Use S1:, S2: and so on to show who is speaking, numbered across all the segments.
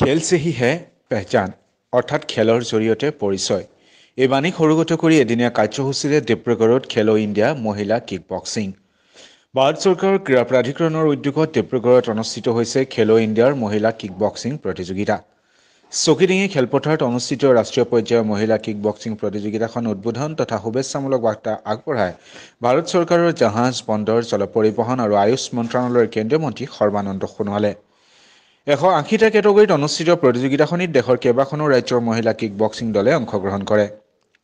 S1: খেল से ही है पहचान অৰ্থাৎ খেলৰ জৰিয়তে পৰিচয় এই বাণী সৰুগত কৰি এদিনীয়া কাৰ্যসূচীৰে ডিব্ৰুগড়ত খেলো ইণ্ডিয়া মহিলা কিক বক্সিং ভাৰত চৰকাৰৰ ক্ৰীড়া প্ৰাধিকৰণৰ উদ্যোগত ডিব্ৰুগড়ত অনুষ্ঠিত হৈছে খেলো ইণ্ডিয়াৰ মহিলা কিক বক্সিং প্ৰতিযোগিতা চকীডিঙি খেলপথাৰত অনুষ্ঠিত ৰাষ্ট্ৰীয় পৰ্যায়ৰ মহিলা কিক বক্সিং প্ৰতিযোগিতাখন উদ্বোধন তথা শুভেচ্ছামূলক বাৰ্তা আগবঢ়াই ভাৰত চৰকাৰৰ জাহাজ বন্দৰ জল পৰিবহণ আৰু আয়ুষ মন্ত্ৰণালয়ৰ কেন্দ্ৰীয় মন্ত্ৰী সৰ্বানন্দ সোণোৱালে এশ আশীটা কেটেগৰীত অনুষ্ঠিত প্ৰতিযোগিতাখনিত দেশৰ কেইবাখনো ৰাজ্যৰ মহিলা কিক বক্সিং দলে অংশগ্ৰহণ কৰে।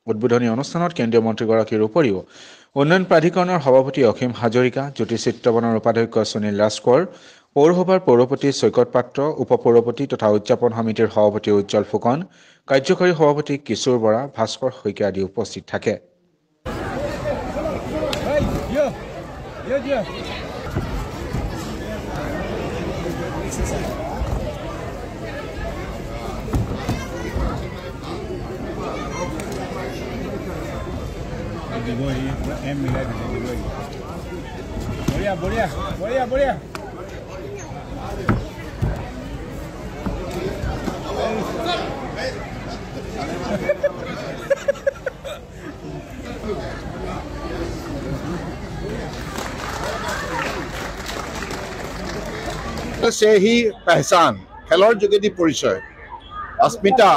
S1: উদ্বোধনী অনুষ্ঠানত কেন্দ্ৰীয় মন্ত্ৰীগৰাকীৰ উপৰিও উন্নয়ন প্ৰাধিকৰণৰ সভাপতি অসীম হাজৰিকা জ্যোতি চিত্ৰবনৰ উপাধ্যক্ষ সুনীল ৰাজকোঁৱৰ পৌৰসভাৰ পৌৰপতি চৈকত পাত্ৰ উপ পৌৰপতি তথা উদযাপন সমিতিৰ সভাপতি উজ্জ্বল ফুকন কাৰ্যকাৰী সভাপতি কিশোৰ বৰা ভাস্কৰ শইকীয়া আদি উপস্থিত থাকে।
S2: Hey, yo, yo, yo. দিব ahí, en mi live, দিব ahí. Borea, borea, borea, borea.
S3: से ही पहचान খেলৰ যোগেদি পৰিচয় অস্মিতা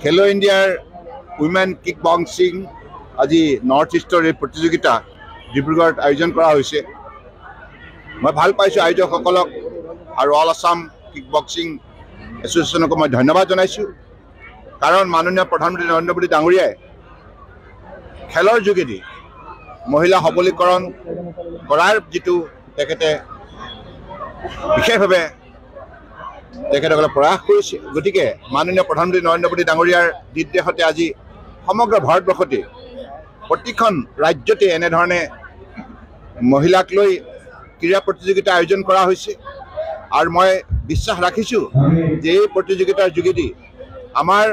S3: খেলো ইণ্ডিয়াৰ উইমেন কিক বক্সিং আজি নৰ্থ ইষ্টৰ এই প্ৰতিযোগিতা ডিব্ৰুগড়ত আয়োজন কৰা হৈছে। মই ভাল পাইছোঁ আয়োজকসকলক আৰু অল আছাম কিক বক্সিং এছ'চিয়েশ্যনকো মই ধন্যবাদ জনাইছোঁ। কাৰণ মাননীয় প্ৰধানমন্ত্ৰী নৰেন্দ্ৰ মোদী ডাঙৰীয়াই খেলৰ যোগেদি মহিলা সবলীকৰণ কৰাৰ যিটো তেখেতে বিশেষভাৱে তেখেতসকলে প্ৰয়াস কৰিছে। গতিকে মাননীয় প্ৰধানমন্ত্ৰী নৰেন্দ্ৰ মোদী ডাঙৰীয়াৰ নিৰ্দেশতে আজি সমগ্ৰ ভাৰতবৰ্ষতে প্ৰতিখন ৰাজ্যতে এনেধৰণে মহিলাক লৈ ক্ৰীড়া প্ৰতিযোগিতা আয়োজন কৰা হৈছে। আৰু মই বিশ্বাস ৰাখিছোঁ যে এই প্ৰতিযোগিতাৰ যোগেদি আমাৰ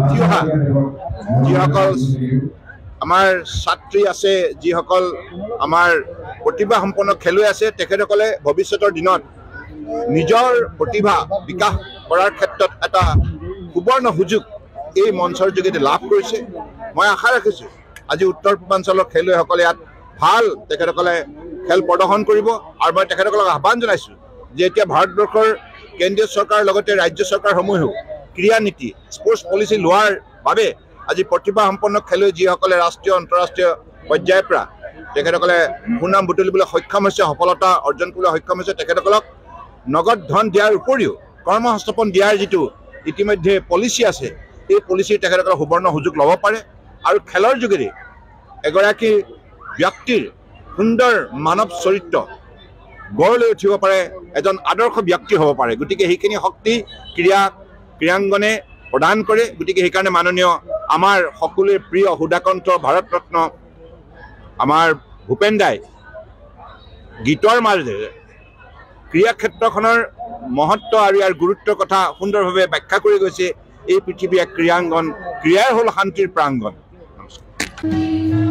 S3: উঠি অহা যিসকল আমাৰ ছাত্ৰী আছে যিসকল আমাৰ প্ৰতিভাসম্পন্ন খেলুৱৈ আছে তেখেতসকলে ভৱিষ্যতৰ দিনত নিজৰ প্ৰতিভা বিকাশ কৰাৰ ক্ষেত্ৰত এটা সুবৰ্ণ সুযোগ এই মঞ্চৰ যোগেদি লাভ কৰিছে। মই আশা ৰাখিছোঁ আজি উত্তৰ পূৰ্বাঞ্চলৰ খেলুৱৈসকলে ইয়াত ভাল তেখেতসকলে খেল প্ৰদৰ্শন কৰিব আৰু মই তেখেতসকলক আহ্বান জনাইছোঁ যে এতিয়া ভাৰতবৰ্ষৰ কেন্দ্ৰীয় চৰকাৰৰ লগতে ৰাজ্য চৰকাৰসমূহেও ক্ৰীড়া নীতি স্পৰ্টছ পলিচি লোৱাৰ বাবে আজি প্ৰতিভাসম্পন্ন খেলুৱৈ যিসকলে ৰাষ্ট্ৰীয় আন্তঃৰাষ্ট্ৰীয় পৰ্যায়ৰ পৰা তেখেতসকলে সুনাম বুটলিবলৈ সক্ষম হৈছে সফলতা অৰ্জন কৰিবলৈ সক্ষম হৈছে তেখেতসকলক নগদ ধন দিয়াৰ উপৰিও কৰ্মসংস্থাপন দিয়াৰ যিটো ইতিমধ্যে পলিচি আছে এই পলিচিৰ তেখেতসকলে সুবৰ্ণ সুযোগ ল'ব পাৰে। আৰু খেলৰ যোগেদি এগৰাকী ব্যক্তিৰ সুন্দৰ মানৱ চৰিত্ৰ গঢ় লৈ উঠিব পাৰে এজন আদৰ্শ ব্যক্তি হ'ব পাৰে। গতিকে সেইখিনি শক্তি ক্ৰীড়া ক্ৰীড়াংগনে প্ৰদান কৰে। গতিকে সেইকাৰণে মাননীয় আমাৰ সকলোৰে প্ৰিয় সুধাকণ্ঠ ভাৰত ৰত্ন আমাৰ ভূপেন দাই গীতৰ মাজেৰে ক্ৰীড়া ক্ষেত্ৰখনৰ মহত্ব আৰু ইয়াৰ গুৰুত্বৰ কথা সুন্দৰভাৱে ব্যাখ্যা কৰি গৈছে। এই পৃথিৱী এক ক্ৰীড়াংগন ক্ৰীড়াই হ'ল শান্তিৰ প্ৰাংগন Música